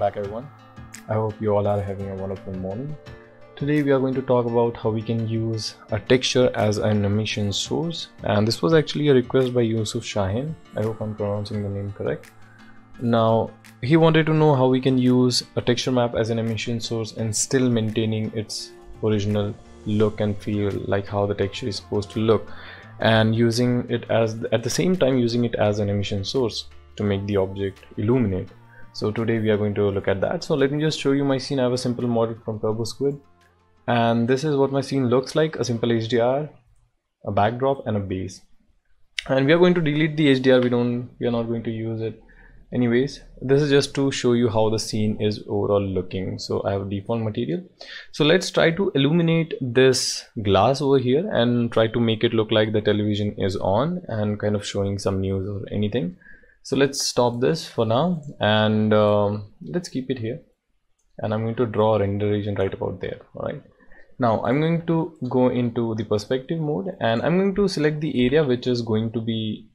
back everyone. I hope you all are having a wonderful morning. Today we are going to talk about how we can use a texture as an emission source and this was actually a request by Yusuf Shahin. I hope I'm pronouncing the name correct. Now he wanted to know how we can use a texture map as an emission source and still maintaining its original look and feel like how the texture is supposed to look and using it as at the same time using it as an emission source to make the object illuminate so today we are going to look at that. So let me just show you my scene. I have a simple model from TurboSquid and this is what my scene looks like. A simple HDR a backdrop and a base. And we are going to delete the HDR we don't we are not going to use it. Anyways this is just to show you how the scene is overall looking. So I have default material. So let's try to illuminate this glass over here and try to make it look like the television is on and kind of showing some news or anything so let's stop this for now and um, let's keep it here. And I'm going to draw a render region right about there all right? Now I'm going to go into the perspective mode and I'm going to select the area which is going to be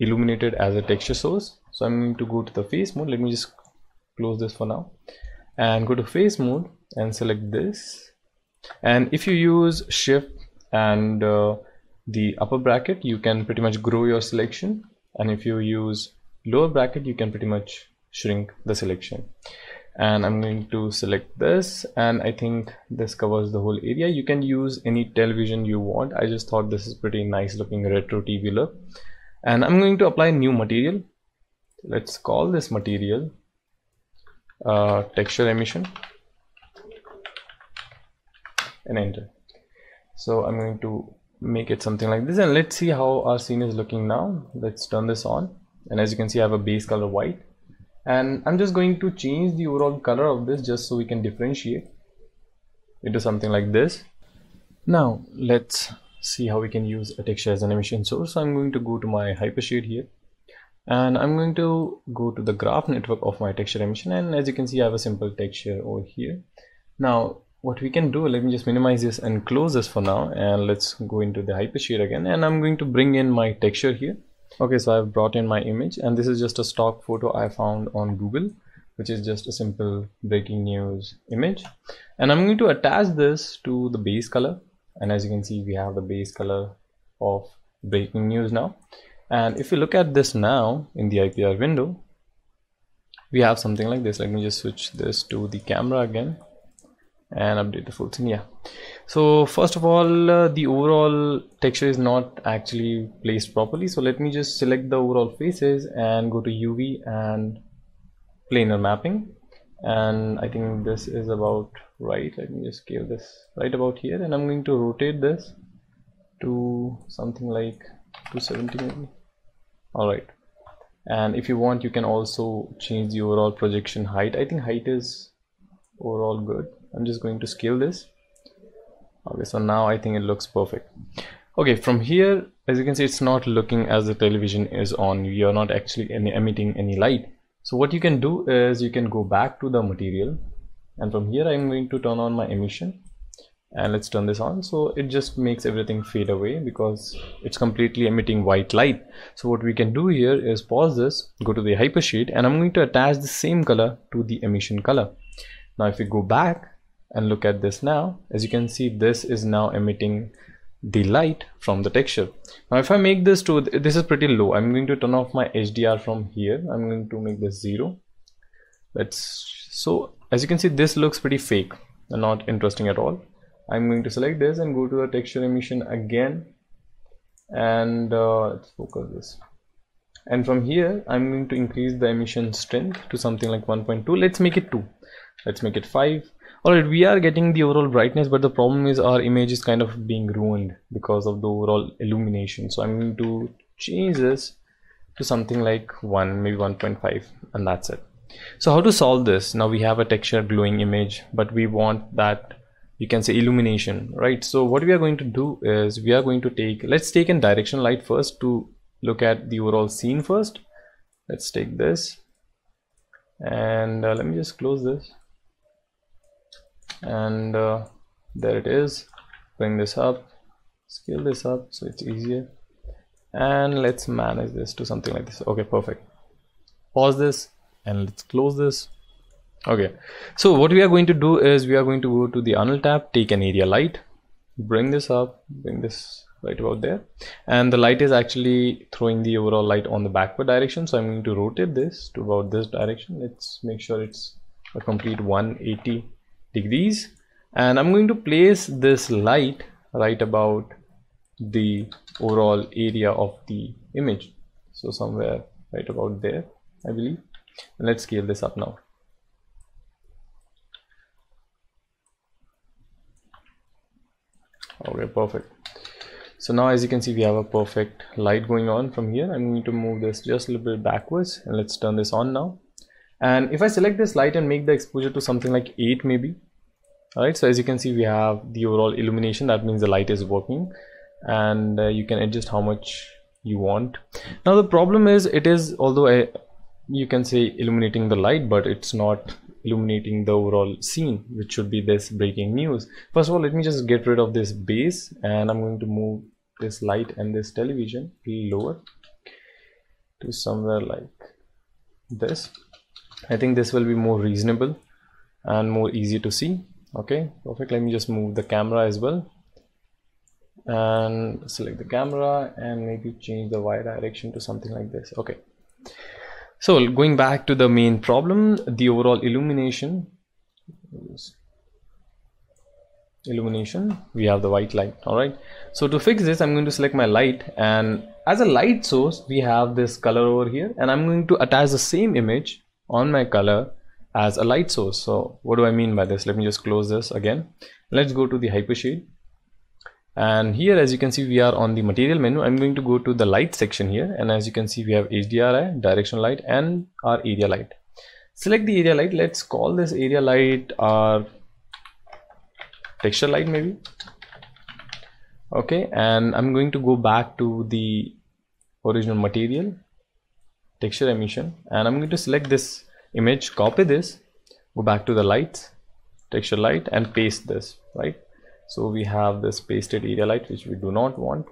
illuminated as a texture source. So I'm going to go to the face mode. Let me just close this for now and go to face mode and select this. And if you use shift and uh, the upper bracket you can pretty much grow your selection. And if you use lower bracket you can pretty much shrink the selection. And I'm going to select this and I think this covers the whole area. You can use any television you want. I just thought this is pretty nice looking retro TV look. And I'm going to apply new material. Let's call this material uh, texture emission and enter. So I'm going to make it something like this and let's see how our scene is looking now. Let's turn this on and as you can see I have a base color white. And I'm just going to change the overall color of this just so we can differentiate into something like this. Now let's see how we can use a texture as an emission source. So I'm going to go to my hypershade here. And I'm going to go to the graph network of my texture emission. And as you can see I have a simple texture over here. Now what we can do let me just minimize this and close this for now. And let's go into the hypershade again. And I'm going to bring in my texture here okay so I've brought in my image and this is just a stock photo I found on Google which is just a simple breaking news image. And I'm going to attach this to the base color. And as you can see we have the base color of breaking news now. And if you look at this now in the IPR window we have something like this. Let me just switch this to the camera again and update the full thing yeah. So first of all uh, the overall texture is not actually placed properly. So let me just select the overall faces and go to UV and planar mapping. And I think this is about right. Let me just scale this right about here. And I'm going to rotate this to something like 270 maybe. All right. And if you want you can also change the overall projection height. I think height is overall good I'm just going to scale this. Okay so now I think it looks perfect. Okay from here as you can see it's not looking as the television is on. You are not actually any, emitting any light. So what you can do is you can go back to the material. And from here I'm going to turn on my emission. And let's turn this on. So it just makes everything fade away because it's completely emitting white light. So what we can do here is pause this go to the hypershade and I'm going to attach the same color to the emission color. Now if we go back and look at this now. As you can see this is now emitting the light from the texture. Now if I make this to this is pretty low. I'm going to turn off my HDR from here. I'm going to make this zero. Let's so as you can see this looks pretty fake and not interesting at all. I'm going to select this and go to the texture emission again. And uh, let's focus this. And from here I'm going to increase the emission strength to something like 1.2 let's make it 2 let's make it 5 Alright, we are getting the overall brightness, but the problem is our image is kind of being ruined because of the overall illumination. So I'm going to change this to something like 1, maybe 1.5 and that's it. So how to solve this? Now we have a texture glowing image, but we want that you can say illumination, right? So what we are going to do is we are going to take, let's take in direction light first to look at the overall scene first. Let's take this and uh, let me just close this and uh, there it is. Bring this up. Scale this up so it's easier. And let's manage this to something like this. Okay perfect. Pause this and let's close this. Okay. So what we are going to do is we are going to go to the Arnold tab take an area light bring this up bring this right about there. And the light is actually throwing the overall light on the backward direction. So I'm going to rotate this to about this direction. Let's make sure it's a complete 180 degrees and I'm going to place this light right about the overall area of the image. So somewhere right about there I believe. And let's scale this up now. Okay perfect. So now as you can see we have a perfect light going on from here. I'm going to move this just a little bit backwards and let's turn this on now. And if I select this light and make the exposure to something like 8 maybe alright so as you can see we have the overall illumination. That means the light is working. And uh, you can adjust how much you want. Now the problem is it is although I, you can say illuminating the light but it's not illuminating the overall scene which should be this breaking news. First of all let me just get rid of this base and I'm going to move this light and this television lower to somewhere like this. I think this will be more reasonable and more easy to see okay perfect. Let me just move the camera as well. And select the camera and maybe change the y direction to something like this. Okay. So going back to the main problem the overall illumination. Illumination. We have the white light. All right. So to fix this i'm going to select my light. And as a light source we have this color over here. And i'm going to attach the same image on my color as a light source. So what do i mean by this? Let me just close this again. Let's go to the hypershade and here as you can see we are on the material menu. I'm going to go to the light section here. And as you can see we have hdri directional light and our area light. Select the area light. Let's call this area light our texture light maybe. Okay and i'm going to go back to the original material texture emission. And i'm going to select this image copy this go back to the lights texture light and paste this right? So we have this pasted area light which we do not want.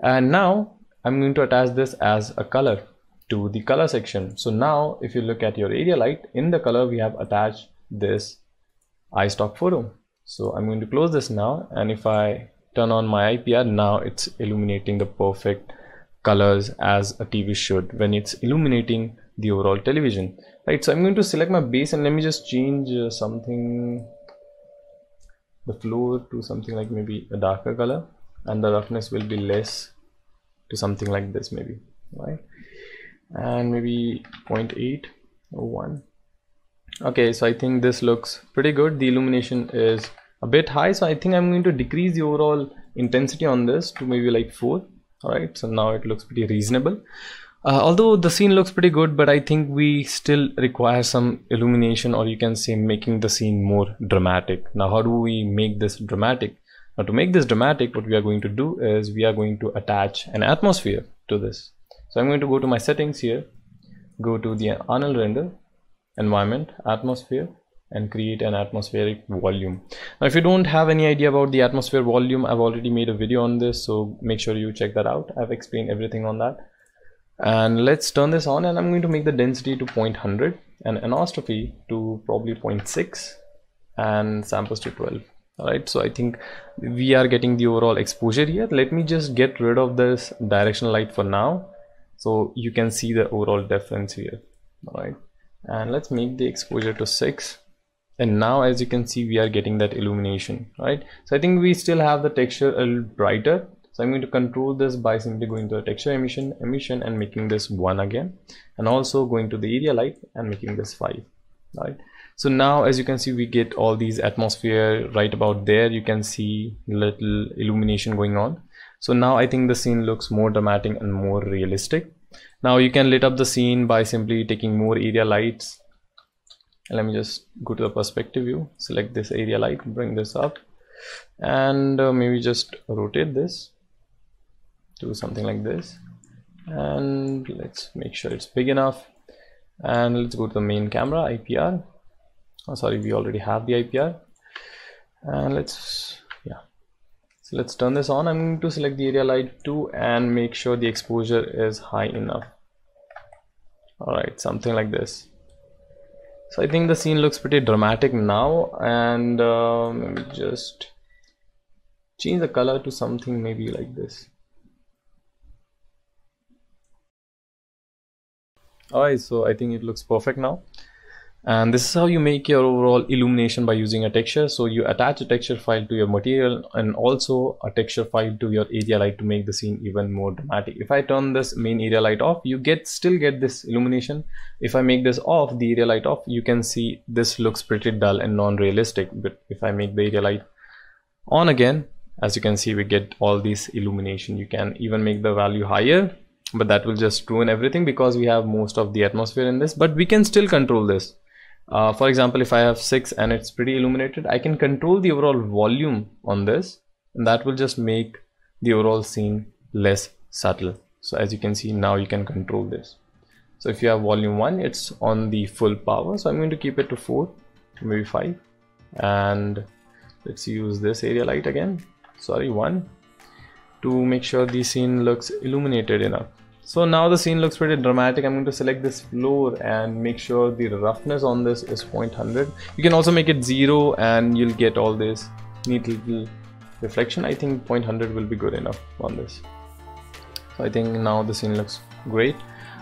And now I'm going to attach this as a color to the color section. So now if you look at your area light in the color we have attached this iStock photo. So I'm going to close this now and if I turn on my IPR now it's illuminating the perfect colors as a TV should. When it's illuminating the overall television. Right so I'm going to select my base and let me just change uh, something the floor to something like maybe a darker color and the roughness will be less to something like this maybe right? And maybe 0.8 or 1 okay so I think this looks pretty good. The illumination is a bit high so I think I'm going to decrease the overall intensity on this to maybe like 4 all right so now it looks pretty reasonable uh, although the scene looks pretty good but I think we still require some illumination or you can say making the scene more dramatic. Now how do we make this dramatic? Now to make this dramatic what we are going to do is we are going to attach an atmosphere to this. So I'm going to go to my settings here go to the Arnold render environment atmosphere and create an atmospheric volume. Now if you don't have any idea about the atmosphere volume I've already made a video on this so make sure you check that out. I've explained everything on that and let's turn this on and I'm going to make the density to 0.100 and anisotropy to probably 0.6 and samples to 12 all right so I think we are getting the overall exposure here. Let me just get rid of this directional light for now so you can see the overall difference here. All right and let's make the exposure to 6 and now as you can see we are getting that illumination right? So I think we still have the texture a little brighter so I'm going to control this by simply going to the texture emission emission and making this one again. And also going to the area light and making this five right? So now as you can see we get all these atmosphere right about there. You can see little illumination going on. So now I think the scene looks more dramatic and more realistic. Now you can lit up the scene by simply taking more area lights. Let me just go to the perspective view. Select this area light bring this up. And uh, maybe just rotate this do something like this. And let's make sure it's big enough. And let's go to the main camera IPR oh sorry we already have the IPR and let's yeah. So let's turn this on. I'm going to select the area light 2 and make sure the exposure is high enough. All right something like this. So I think the scene looks pretty dramatic now. And um, just change the color to something maybe like this Oh, alright so I think it looks perfect now. And this is how you make your overall illumination by using a texture. So you attach a texture file to your material and also a texture file to your area light to make the scene even more dramatic. If i turn this main area light off you get still get this illumination. If i make this off the area light off you can see this looks pretty dull and non-realistic. But if i make the area light on again as you can see we get all this illumination. You can even make the value higher but that will just ruin everything because we have most of the atmosphere in this. But we can still control this. Uh, for example if I have 6 and it's pretty illuminated I can control the overall volume on this. And that will just make the overall scene less subtle. So as you can see now you can control this. So if you have volume 1 it's on the full power. So I'm going to keep it to 4 maybe 5 and let's use this area light again. Sorry 1 to make sure the scene looks illuminated enough so now the scene looks pretty dramatic. I'm going to select this floor and make sure the roughness on this is 0.100. You can also make it zero and you'll get all this neat little reflection. I think 0.100 will be good enough on this. So I think now the scene looks great.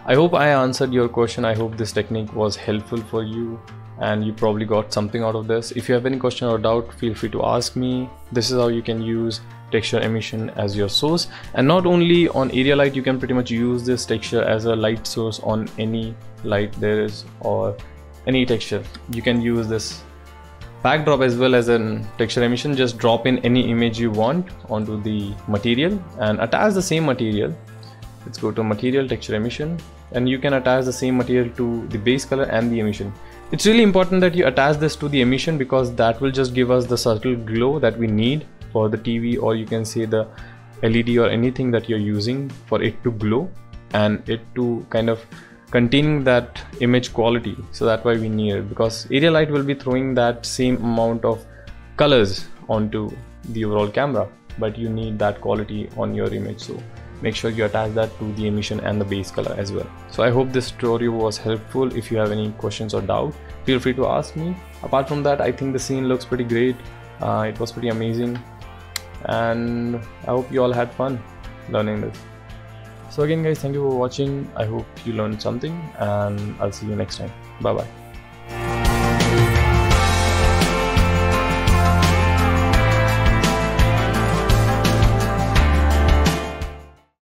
I hope I answered your question. I hope this technique was helpful for you and you probably got something out of this. If you have any question or doubt, feel free to ask me. This is how you can use texture emission as your source. And not only on area light you can pretty much use this texture as a light source on any light there is or any texture. You can use this backdrop as well as a texture emission. Just drop in any image you want onto the material and attach the same material. Let's go to material texture emission. And you can attach the same material to the base color and the emission it's really important that you attach this to the emission because that will just give us the subtle glow that we need for the TV or you can say the LED or anything that you're using for it to glow and it to kind of containing that image quality. So that's why we need it because area light will be throwing that same amount of colors onto the overall camera but you need that quality on your image. So make sure you attach that to the emission and the base color as well so i hope this tutorial was helpful if you have any questions or doubt feel free to ask me apart from that i think the scene looks pretty great uh, it was pretty amazing and I hope you all had fun learning this. So again guys, thank you for watching. I hope you learned something and I'll see you next time. Bye bye.